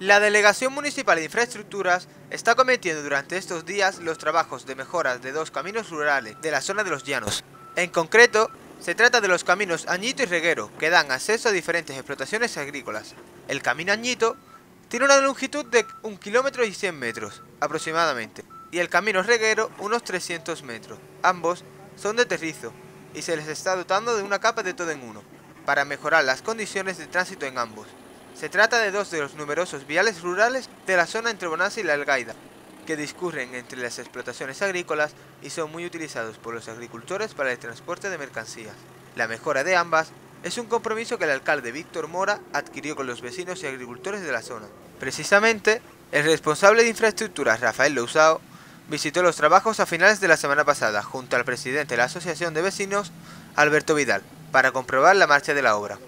La Delegación Municipal de Infraestructuras está cometiendo durante estos días los trabajos de mejoras de dos caminos rurales de la zona de los llanos. En concreto, se trata de los caminos Añito y Reguero, que dan acceso a diferentes explotaciones agrícolas. El camino Añito tiene una longitud de 1 kilómetro y 100 metros, aproximadamente, y el camino Reguero unos 300 metros. Ambos son de terrizo, y se les está dotando de una capa de todo en uno, para mejorar las condiciones de tránsito en ambos. Se trata de dos de los numerosos viales rurales de la zona entre Bonanza y La Algaida, que discurren entre las explotaciones agrícolas y son muy utilizados por los agricultores para el transporte de mercancías. La mejora de ambas es un compromiso que el alcalde Víctor Mora adquirió con los vecinos y agricultores de la zona. Precisamente, el responsable de infraestructuras Rafael Lousao visitó los trabajos a finales de la semana pasada junto al presidente de la Asociación de Vecinos, Alberto Vidal, para comprobar la marcha de la obra.